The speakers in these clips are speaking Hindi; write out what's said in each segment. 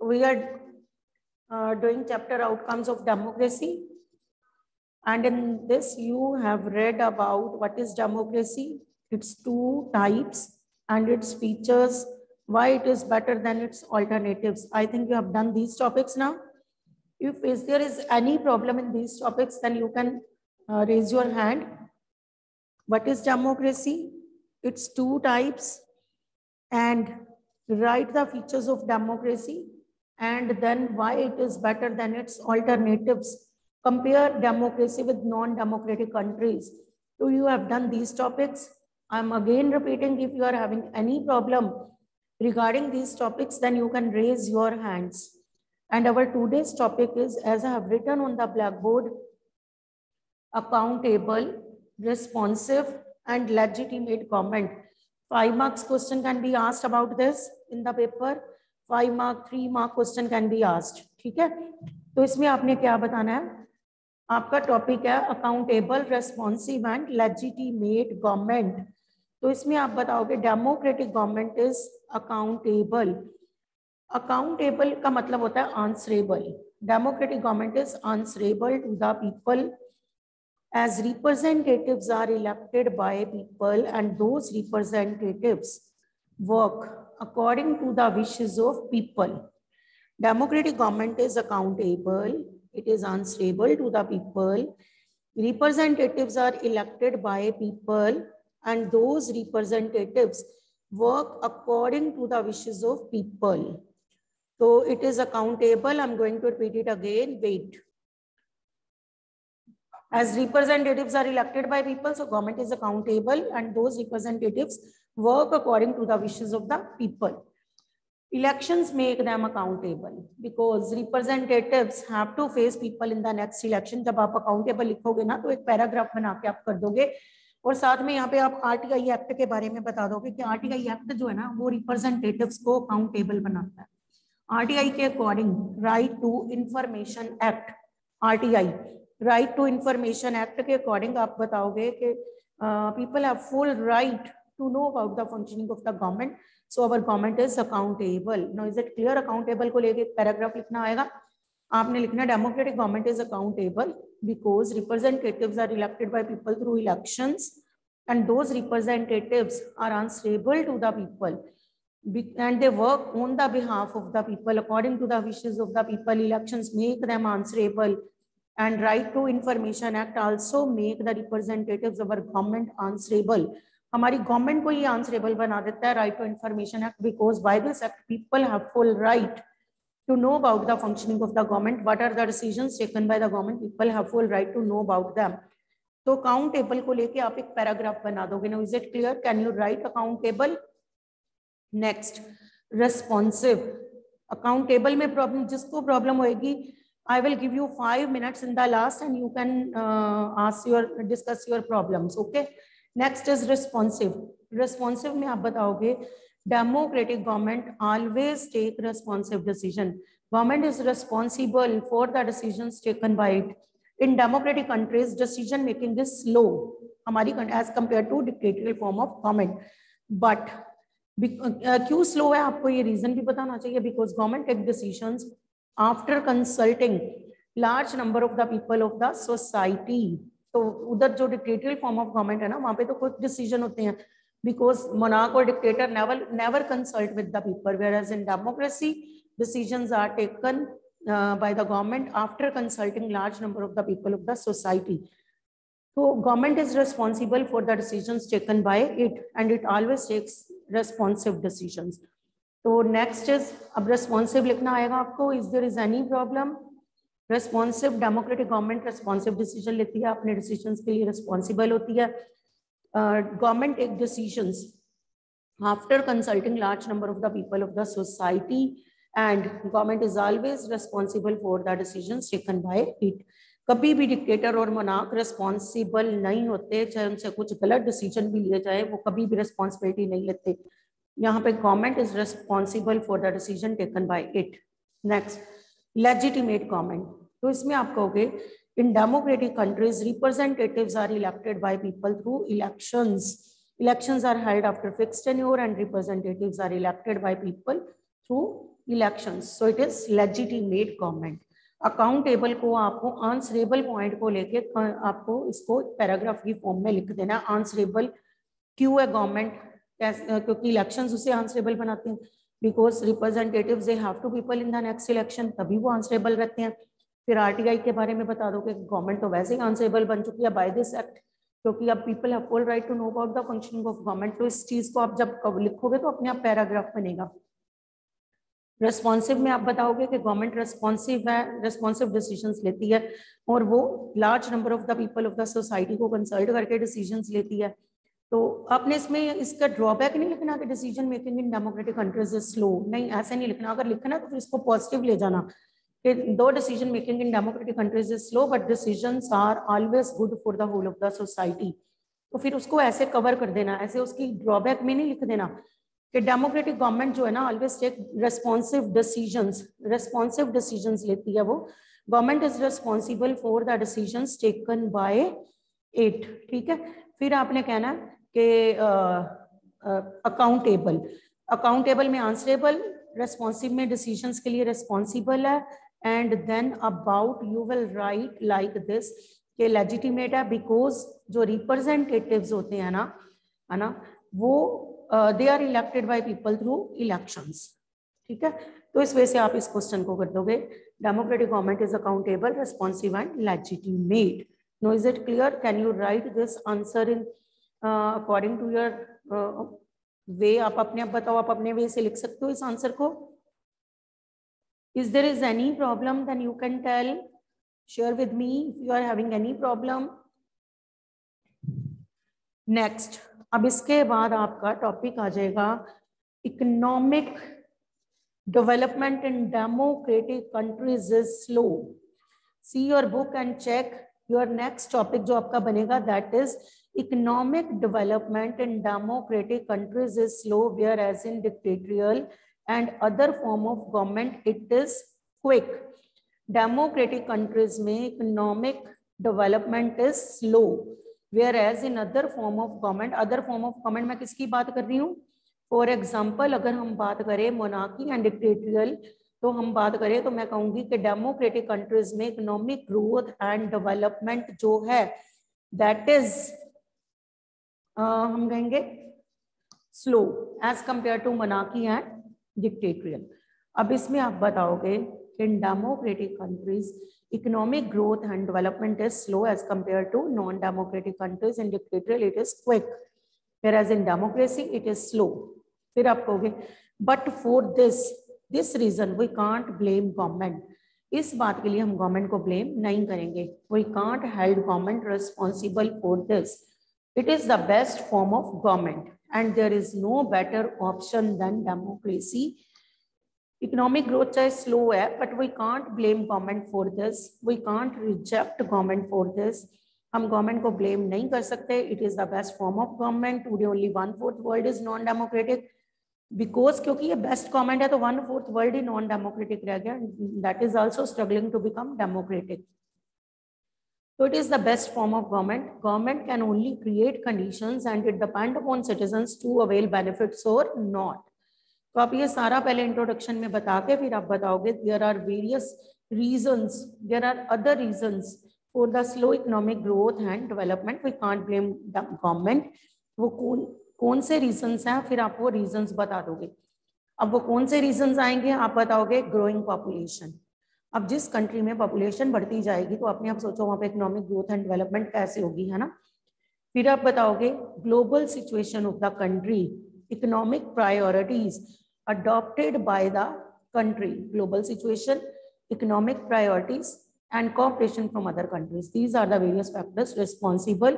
we are uh, doing chapter outcomes of democracy. And in this, you have read about what is democracy, its two types and its features, why it is better than its alternatives. I think you have done these topics now. If is there is any problem in these topics, then you can uh, raise your hand. What is democracy? Its two types and write the features of democracy and then why it is better than its alternatives. Compare democracy with non-democratic countries. Do you have done these topics? I'm again repeating, if you are having any problem regarding these topics, then you can raise your hands. And our today's topic is, as I have written on the blackboard, accountable, responsive, and legitimate government. Five marks question can be asked about this in the paper. Five mark, three mark question can be asked. ठीक है? तो इसमें आपने क्या बताना है? आपका टॉपिक है accountable responsive and legitimate government तो इसमें आप बताओगे democratic government is accountable accountable का मतलब होता है answerable democratic government is answerable to the people as representatives are elected by people and those representatives work. According to the wishes of people. Democratic government is accountable, it is answerable to the people. Representatives are elected by people and those representatives work according to the wishes of people. So it is accountable. I'm going to repeat it again. Wait. As representatives are elected by people, so government is accountable and those representatives work according to the wishes of the people. Elections make them accountable because representatives have to face people in the next election. जब आप accountable लिखोगे ना तो एक paragraph बना के आप कर दोगे और साथ में यहाँ पे आप आरटीआई एक्ट के बारे में बता दोगे कि आरटीआई एक्ट जो है ना, वो रिप्रेजेंटेटिव्स को अकाउंटेबल बनाता है आरटीआई के according right to information act RTI right to information act के अकॉर्डिंग आप बताओगे कि people have full right to know about the functioning of the government so our government is accountable no is it clear accountable को लेके पैराग्राफ लिखना आएगा आपने लिखना democratic government is accountable because representatives are elected by people through elections and those representatives are answerable to the people and they work on the behalf of the people according to the wishes of the people elections make them answerable and right to information act also make the representatives of our government answerable हमारी गवर्नमेंट को ये आंसरेबल बना देता है right to information act because by this act people have full right to know about the functioning of the government, what are the decisions taken by the government, people have full right to know about them. तो अकाउंटेबल को लेके आप एक पैराग्राफ बना दोगे ना। Is it clear can you write accountable next responsive accountable में प्रॉब्लम जिसको प्रॉब्लम होएगी I will give you five minutes in the last and you can ask your discuss your problems okay next is responsive responsive में आप बताओगे democratic government always take responsive decision government is responsible for the decision taken by it in democratic countries decision making is slow हमारी as compare to dictatorial form of government but क्यों स्लो है? आपको ये रीजन भी बताना चाहिए because government take decision after consulting large number of the people of the society तो उधर जो डिक्टेटरियल फॉर्म ऑफ़ गवर्नमेंट है ना, वहाँ पे तो खुद डिसीज़न होते हैं। बिकॉज़ मनाक और dictator never consult with the people where as in democracy decision are taken by the government after consulting large number of the people of the society तो government is responsible for the decision taken by it and it always takes responsive decision तो नेक्स्ट इज़ अब रेस्पॉन्सिव लिखना आएगा आपको is there is any problem responsive democratic government responsive decision लेती है, अपने डिसीज़न के लिए रेस्पॉन्सिबल होती है। गवर्नमेंट एक decision after consulting large number of the people of the society and government is always responsible for the decision taken by it कभी भी डिक्टेटर और मनाक रेस्पॉन्सिबल नहीं होते, चाहे उनसे कुछ गलत डिसीज़न भी लिया जाए, वो कभी भी रेस्पॉन्सिबिलिटी नहीं लेते। यहाँ पे government is responsible for the decision taken by it next legitimate government तो इसमें आप कहोगे democratic countries, representatives are elected by people through elections. Elections are held after fixed tenure and representatives are elected by people through election so it is legitimate government accountable को आपको आंसरेबल पॉइंट को लेके आपको इसको पैराग्राफ की फॉर्म में लिख देना आंसरेबल क्यों है गवर्नमेंट क्योंकि इलेक्शन उसे आंसरेबल बनाते हैं। Because representative they have to people in the next election तभी वो आंसरेबल रहते हैं। फिर आरटीआई के बारे में बता दो कि गवर्नमेंट तो वैसे ही आंसरेबल बन चुकी है बाय दिस एक्ट क्योंकि अब people have full right to know about the functioning of government तो इस चीज़ को आप जब लिखोगे तो अपने आप पैराग्राफ बनेगा। रेस्पॉन्सिव में आप बताओगे कि गवर्नमेंट रेस्पॉन्सिव है रेस्पॉन्सिव डिसीजंस लेती है और वो large number of the people of the society को कंसल्ट करके डिसीजंस लेती है। तो आपने इसमें इसका ड्रॉबैक नहीं लिखना कि decision making in democratic countries is slow नहीं, ऐसे नहीं लिखना। अगर लिखना तो फिर इसको पॉजिटिव ले जाना। दो decision making in democratic countries is slow but decision are always good for the whole of the society तो फिर उसको ऐसे कवर कर देना, ऐसे उसकी ड्रॉबैक में नहीं लिख देना कि डेमोक्रेटिक गवर्नमेंट जो है ना always take responsive decision responsive decision लेती है वो। Government is responsible for the decision taken by it ठीक है? फिर आपने कहना कि अकाउंटेबल अकाउंटेबल में आंसरेबल रेस्पॉन्सिव में डिसीजंस के लिए रेस्पॉन्सिबल है and then about you will write like this के लेजिटिमेट है बिकॉज़ जो रिप्रेजेंटेटिव्स होते हैं ना, है ना, वो they are elected by people through elections ठीक है? तो इस वजह से आप इस क्वेश्चन को कर दोगे। Democratic government is accountable responsive and legitimate no is it clear can you write this answer in according to your way आप अपने, आप बताओ, आप अपने वे से लिख सकते हो इस आंसर को? Is there is any problem then you can tell share with me if you are having any problem next अब इसके बाद आपका टॉपिक आ जाएगा economic development in democratic countries is slow see your book and check your next topic जो आपका बनेगा that is economic economic development in democratic countries is slow, whereas in dictatorial and other form of government it is quick democratic countries में economic development is slow whereas in other form of government other form of government मैं किसकी बात कर रही हूँ फॉर एग्ज़ाम्पल अगर हम बात करें मोनार्की एंड डिक्टेटरियल तो हम बात करें तो मैं कहूँगी कि डेमोक्रेटिक कंट्रीज़ में इकोनॉमिक ग्रोथ एंड डेवलपमेंट जो है दैट इज़ हम कहेंगे स्लो एज कंपेयर टू मनाकी एंड डिक्टेटरियल अब इसमें आप बताओगे in democratic countries economic growth and development is slow as compare to non democratic countries in dictatorial it is quick फिर as in democracy it is slow फिर आप कहोगे but for this this reason we can't blame government इस बात के लिए हम गवर्नमेंट को ब्लेम नहीं करेंगे. We can't held government responsible for this it is the best form of government. And there is no better option than democracy. Economic growth is slow, but we can't blame government for this. We can't reject government for this. हम गवर्नमेंट को ब्लेम नहीं कर सकते it is the best form of government today only one fourth world is non democratic because क्योंकि ये बेस्ट गवर्नमेंट है तो वन फोर्थ वर्ल्ड ही नॉन डेमोक्रेटिक रह गया that is also struggling to become democratic So it is the best form of government. Government can only create conditions and it depend upon citizens to avail benefits or not. तो आप ये सारा पहले इंट्रोडक्शन में बता के फिर आप बताओगे there are various reasons there are other reasons for the slow economic growth and development we can't blame the government वो कौन कौन से रीजंस हैं? फिर आप वो रीजंस बता दोगे। अब वो कौन से रीजंस आएँगे? आप बताओगे ग्रोइंग पॉपुलेशन अब जिस कंट्री में पॉपुलेशन बढ़ती जाएगी तो अपने आप सोचो, वहाँ पे इकोनॉमिक ग्रोथ एंड डेवलपमेंट कैसे होगी, है ना? फिर आप बताओगे global situation of the country economic priorities adopted by the country global situation economic priorities and cooperation from other countries these are this factors responsible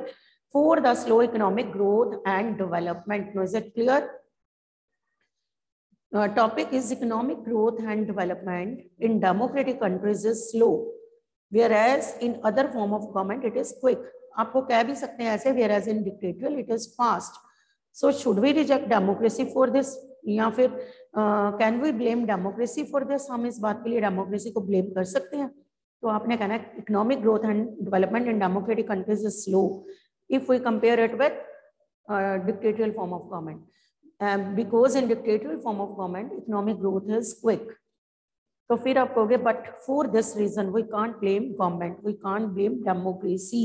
for the slow economic growth and development no is it clear Uh, topic is economic growth and development in democratic countries is slow, whereas in other form of government it is quick. आपको कह भी सकते हैं ऐसे whereas in dictatorial it is fast. So should we reject democracy for this? या फिर can we blame democracy for this हम इस बात के लिए डेमोक्रेसी को ब्लेम कर सकते हैं तो आपने कहना है economic growth and development in democratic countries is slow if we compare it with dictatorial form of government um, because in dictatorial form of government, economic growth is quick. तो फिर आप कहोगे but for this reason we can't blame government we can't blame democracy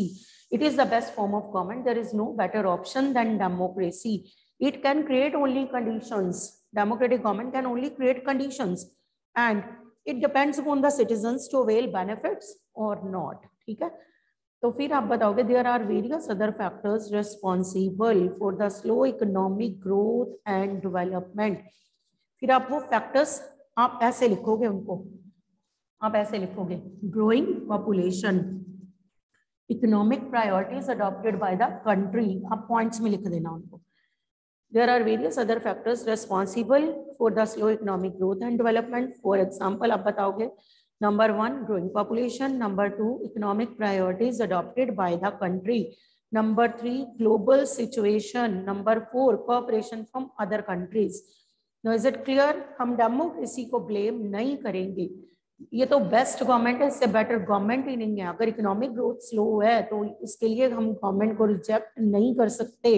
it is the best form of government there is no better option than democracy it can create only conditions democratic government can only create conditions and it depends upon the citizens to avail benefits or not ठीक है तो फिर आप बताओगे there are various other factors responsible for the slow economic growth and development फिर आप वो फैक्टर्स आप ऐसे लिखोगे उनको। आप ऐसे लिखोगे growing population economic priorities adopted by the country आप पॉइंट्स में लिख देना उनको। There are various other factors responsible for the slow economic growth and development for example, आप बताओगे Number one, growing population. Number two, economic priorities adopted by the country. Number three, global situation. Number four, cooperation from other countries. Now, is it clear? हम डेमोक्रेसी को ब्लेम नहीं करेंगे ये तो बेस्ट गवर्नमेंट है इससे बेटर गवर्नमेंट ही नहीं है अगर इकोनॉमिक ग्रोथ स्लो है तो इसके लिए हम गवर्नमेंट को रिजेक्ट नहीं कर सकते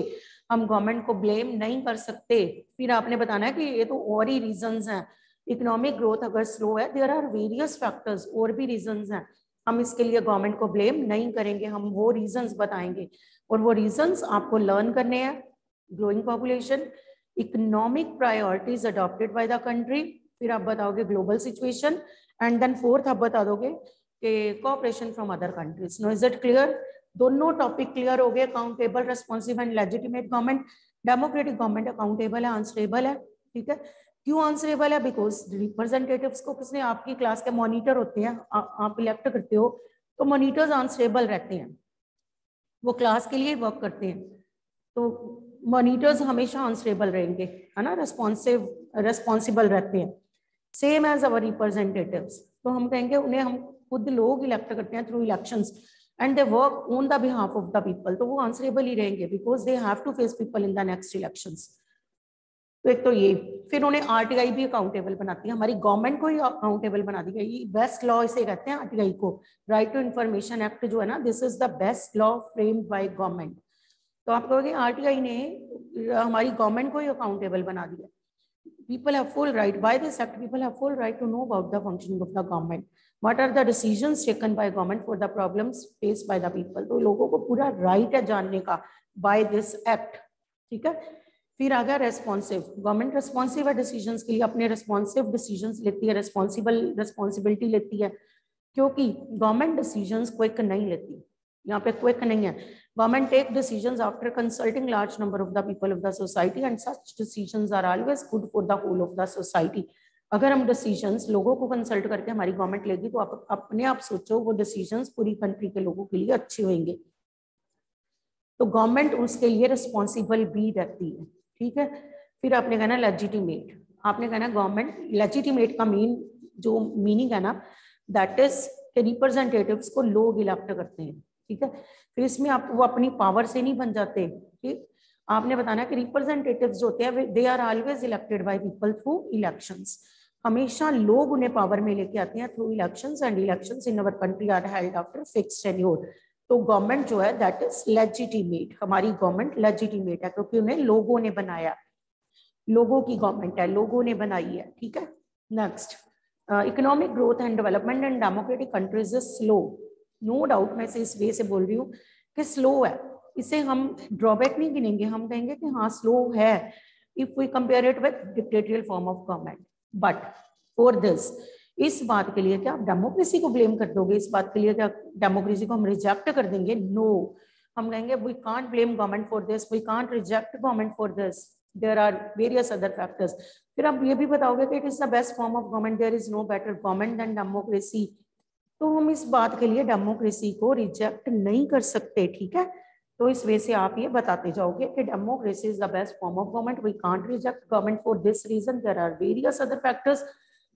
हम गवर्नमेंट को ब्लेम नहीं कर सकते फिर आपने बताना है कि ये तो और ही रीजंस हैं इकोनॉमिक ग्रोथ अगर स्लो है देर आर वेरियस फैक्टर्स और भी रीजन हैं। हम इसके लिए गवर्नमेंट को ब्लेम नहीं करेंगे, हम वो रीजंस बताएँगे। और वो रीजंस आपको लर्न करने हैं growing population economic priorities adopted by the country फिर आप बताओगे global situation and then fourth आप बता दोगे कि cooperation from other countries no is it clear दोनों टॉपिक क्लियर हो गए accountable responsive and legitimate government democratic government accountable है अनस्टेबल है, ठीक है? क्यों आंसरेबल है बिकॉज़ रिप्रेजेंटेटिव्स को किसने, आपकी क्लास के मॉनिटर होते हैं आप इलेक्ट करते हो तो मॉनिटर्स आंसरेबल रहते हैं। वो क्लास के लिए वर्क करते हैं। तो मॉनिटर्स हमेशा आंसरेबल रहेंगे, है ना? रिस्पॉन्सिव रेस्पॉन्सिबल रहते हैं। सेम एज अवर रिप्रेजेंटेटिव्स तो हम कहेंगे, उन्हें हम खुद लोग इलेक्ट करते हैं through elections and they work on the behalf of the people तो वो आंसरेबल ही रहेंगे because they have to face people in the next elections तो एक तो ये, फिर उन्हें आरटीआई भी अकाउंटेबल बनाती है। हमारी गवर्नमेंट को ही अकाउंटेबल बना दी गई। बेस्ट लॉ इसे कहते हैं आरटीआई को। राइट टू इंफॉर्मेशन एक्ट जो है ना this is the best law frame by government तो आप कहोगे आरटीआई ने हमारी गवर्नमेंट को ही अकाउंटेबल बना दिया। People have full right by this act people have full right to know about the functioning of the government what are the decision taken by government for the problem face by the people तो लोगों को पूरा राइट है जानने का बाय दिस एक्ट ठीक है? फिर आ गया रेस्पॉन्सिव गवर्नमेंट रेस्पॉन्सिव है डिसीज़न के लिए, अपने रेस्पॉन्सिव डिसीज़न लेती है रेस्पॉन्सिबल रेस्पॉन्सिबिलिटी लेती है, क्योंकि गवर्नमेंट डिसीज़न क्विक नहीं लेती। यहाँ पे क्विक नहीं है। Government take decision after consulting large number of the people of the society and such decision are always good for the whole of the society अगर हम डिसीज़न लोगों को कंसल्ट करके हमारी गवर्नमेंट लेगी तो आप अपने आप सोचो, वो डिसीज़न पूरी कंट्री के लोगों के लिए अच्छे होंगे। तो गवर्नमेंट उसके लिए रिस्पॉन्सिबल भी रहती है। ठीक है? फिर आपने कहना लेजिटिमेट आपने कहना गवर्नमेंट लेजिटिमेट का मेन जो मीनिंग है ना दैट इज़ के को लोग इलेक्ट करते हैं, ठीक है? फिर इसमें आप, वो अपनी पावर से नहीं बन जाते ठीक आपने बताना कि रिप्रेजेंटेटिव्स जो होते हैं they are always elected by people through elections हमेशा लोग उन्हें पावर में लेके आते हैं through elections and elections in our country are held after fix tenure तो गवर्नमेंट जो है दैट इज़ लेजिटिमेट हमारी गवर्नमेंट लेजिटिमेट है, क्योंकि उन्हें लोगों ने बनाया। लोगों की गवर्नमेंट है, लोगों ने बनाई है, ठीक है? Next economic growth and development and democratic countries is slow no doubt मैं इस वे से बोल रही हूँ कि स्लो है। इसे हम ड्रॉबैक नहीं गिनेंगे, हम कहेंगे कि हाँ स्लो है if we compare it with dictatorial form of government but for this इस बात के लिए क्या आप डेमोक्रेसी को ब्लेम कर दोगे? इस बात के लिए क्या डेमोक्रेसी को हम रिजेक्ट कर देंगे? No no. हम कहेंगे we can't blame government for this we can't reject government for this there are various other factors फिर आप ये भी बताओगे कि it is the best form of government there is no better government than democracy तो हम इस बात के लिए डेमोक्रेसी को रिजेक्ट नहीं कर सकते, ठीक है? तो इस वे से आप ये बताते जाओगे कि democracy is the best form of government we can't reject government for this reason there are various other factors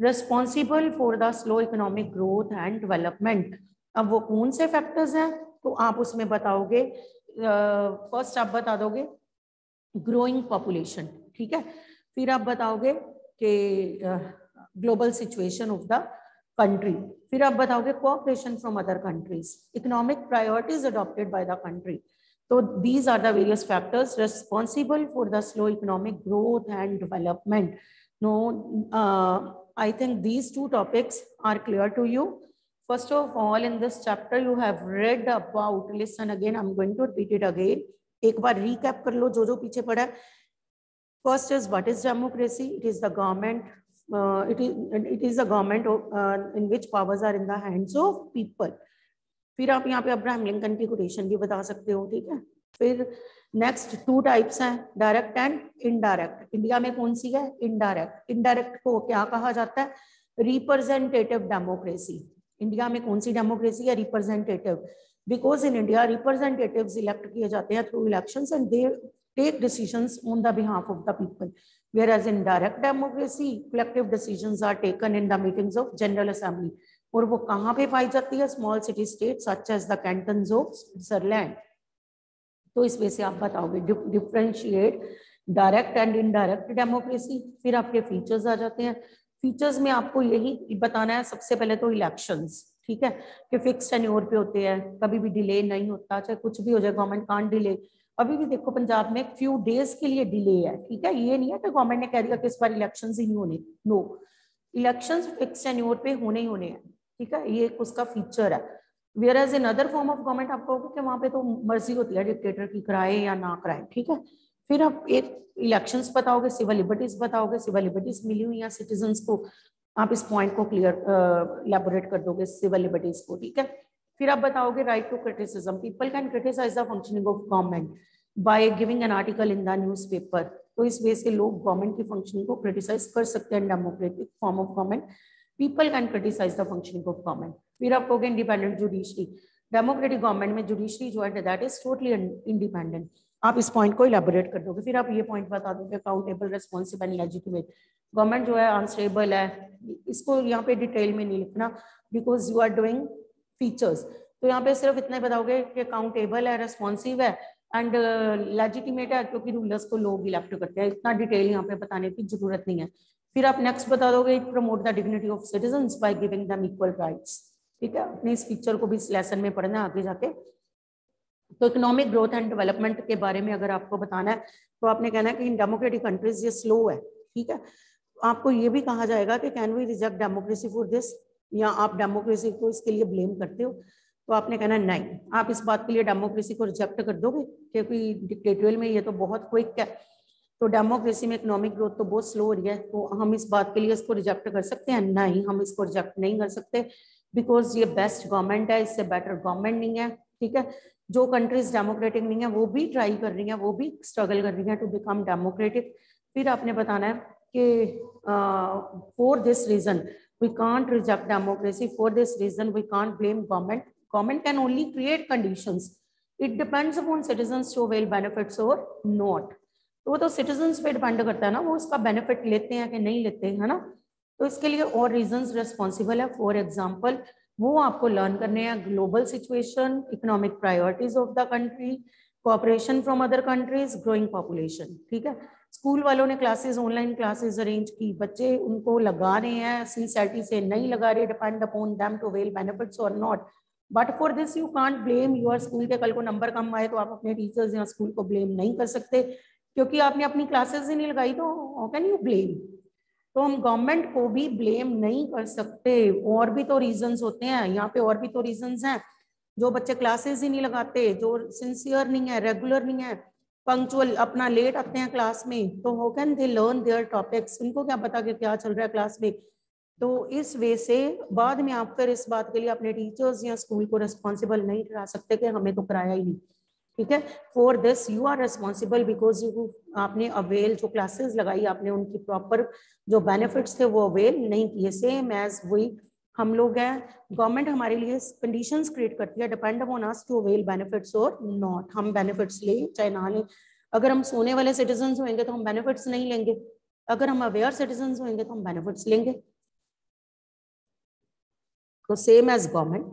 responsible for the slow economic growth and development अब वो कौन से फैक्टर्स हैं? तो आप उसमें बताओगे। फ़र्स्ट आप बता दोगे ग्रोइंग पॉपुलेशन ठीक है? फिर आप बताओगे कि global situation of the country फिर आप बताओगे cooperation from other countries economic priorities adopted by the country तो these are various factors responsible for the slow economic growth and development. No, uh, I think these two topics are clear to you. First of all, in this chapter, you have read about, listen again, I'm going to repeat it again. एक बार recap कर लो जो जो पीछे पड़ा है. First is what is democracy? It is the government. Uh, it is it is a government uh, in which powers are in the hands of people. फिर आप यहाँ पे अब्राहम लिंकन की कोटेशन भी बता सकते हो ठीक है फिर नेक्स्ट टू टाइप्स हैं डायरेक्ट एंड इनडायरेक्ट इंडिया में कौन सी है? इनडायरेक्ट इनडायरेक्ट को क्या कहा जाता है? रिप्रेजेंटेटिव डेमोक्रेसी इंडिया में कौन सी डेमोक्रेसी है? Representative because in India representative elect किए जाते हैं through election and they decision on the behalf of the people where as in direct democracy collective decision are taken in the meetings of general assembly और वो कहाँ पे पाई जाती है? Small city state such as the canton of Switzerland तो इस वजह से आप बताओगे differentiate direct and indirect democracy फिर आपके फीचर्स आ जाते हैं। फीचर्स में आपको यही बताना है, सबसे पहले तो इलेक्शंस ठीक है? कि फिक्स टेन्योर पे होते हैं, कभी भी डिले नहीं होता, चाहे कुछ भी हो जाए गवर्नमेंट कांट डिले अभी भी देखो, पंजाब में फ्यू डेज़ के लिए डिले है, ठीक है? ये नहीं है कि गवर्नमेंट ने कह दिया कि इस बार इलेक्शन ही नहीं होने। नो इलेक्शन फिक्स टेन्योर पे होने ही होने हैं, ठीक है? ये एक उसका फीचर है। Where as in other form of government आप कहोगे कि वहाँ पे तो मर्ज़ी होती है डिक्टेटर की कराए या ना कराए, ठीक है? फिर आप एक इलेक्शंस बताओगे सिविल लिबर्टीज बताओगे सिविल लिबर्टीज मिली हुई या सिटीजन को आप इस पॉइंट को क्लियर इलेबोरेट कर दोगे सिविल लिबर्टीज को, ठीक है? फिर आप बताओगे right to criticism people can criticise the functioning of government by giving an article in the newspaper तो इस वजह से लोग गवर्नमेंट की फंक्शनिंग को क्रिटिसाइज कर सकते हैं democratic form of government people can criticise the functioning of government फिर आप कहोगे इंडिपेंडेंट जुडिशरी डेमोक्रेटिक गवर्नमेंट में जुडिशरी जो है दैट इज़ टोटली इंडिपेंडेंट आप इस पॉइंट को इलेबोरेट कर दोगे फिर आप ये पॉइंट बता दोगे अकाउंटेबल रेस्पॉन्सिबल लेजिटिमेट गवर्नमेंट जो है अनस्टेबल है। इसको यहाँ पे डिटेल में नहीं लिखना because you are doing features तो यहाँ पे सिर्फ़ इतना बताओगे कि अकाउंटेबल है रेस्पॉन्सिव है एंड लेजिटिमेट uh, है क्योंकि रूलर्स को लोग इलेक्ट करते हैं। इतना डिटेल यहाँ पे बताने की ज़रूरत नहीं है। फिर आप नेक्स्ट बता दोगे it promote the dignity of citizen by giving them equal rights ठीक है? अपने इस फीचर को भी इस लेसन में पढ़ना आगे जाके। तो इकोनॉमिक ग्रोथ एंड डेवलपमेंट के बारे में अगर आपको बताना है तो आपने कहना है कि इन डेमोक्रेटिक कंट्रीज़ ये स्लो है। ठीक है? आपको ये भी कहा जाएगा कि can we reject democracy for this या आप डेमोक्रेसी को इसके लिए ब्लेम करते हो? तो आपने कहना नहीं। आप इस बात के लिए डेमोक्रेसी को रिजेक्ट कर दोगे? क्योंकि डिक्टेटोरियल में ये तो बहुत क्विक है। तो डेमोक्रेसी में इकोनॉमिक ग्रोथ तो बहुत स्लो हो रही है। तो हम इस बात के लिए इसको रिजेक्ट कर सकते हैं? नहीं, हम इसको रिजेक्ट नहीं कर सकते बिकॉज़ ये बेस्ट गवर्नमेंट है, इससे बेटर गवर्नमेंट नहीं है, ठीक है? जो कंट्रीज़ डेमोक्रेटिक नहीं है, वो भी ट्राई कर रही हैं, वो भी स्ट्रगल कर रही हैं टू बिकम डेमोक्रेटिक फिर आपने बताना है कि for this reason we can't reject democracy for this reason we can't blame government government can only create conditions it depends upon citizens to avail benefits और नॉट तो वो तो सिटीजन्स पे डिपेंड करता है ना, वो उसका बेनिफिट लेते हैं कि नहीं लेते हैं ना? तो इसके लिए और रीजंस रिस्पॉन्सिबल है। फॉर एग्ज़ाम्पल वो आपको लर्न करने हैं global situation economic priorities of the country cooperation from other countries growing population ठीक है? स्कूल वालों ने क्लासेस ऑनलाइन क्लासेस अरेंज की, बच्चे उनको लगा रहे हैं सिंसेरिटी से नहीं लगा रहे depend upon them to avail benefits और not but for this you can't blame your school के, कल को नंबर कम आए तो आप अपने टीचर्स या स्कूल को ब्लेम नहीं कर सकते। क्योंकि आपने अपनी क्लासेस ही नहीं लगाई तो हाउ कैन यू ब्लेम तो हम गवर्नमेंट को भी ब्लेम नहीं कर सकते। और भी तो रीजंस होते हैं, यहाँ पे और भी तो रीजंस हैं। जो बच्चे क्लासेस ही नहीं लगाते, जो सिंसियर नहीं है रेगुलर नहीं है पंक्चुअल अपना लेट आते हैं क्लास में तो how can they learn their topics उनको क्या पता कि क्या चल रहा है क्लास में? तो इस वे से बाद में आप फिर इस बात के लिए अपने टीचर्स या स्कूल को रिस्पॉन्सिबल नहीं ठहरा सकते कि हमें तो कराया ही नहीं। ठीक है? For this you are responsible because you आपने अवेल जो क्लासेस लगाई, आपने उनकी प्रॉपर जो बेनिफिट्स थे, वो अवेल नहीं किए। सेम एज वही हम लोग हैं। गवर्नमेंट हमारे लिए कंडीशन क्रिएट करती है depend upon us to avail benefits और नॉट हम बेनिफिट्स ले, चाहे ना लें। अगर हम सोने वाले सिटीजन होंगे तो हम बेनिफिट्स नहीं लेंगे। अगर हम अवेयर सिटीजन होंगे तो हम बेनिफिट्स लेंगे। तो सेम एज गवर्नमेंट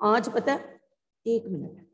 आज पता है एक मिनट।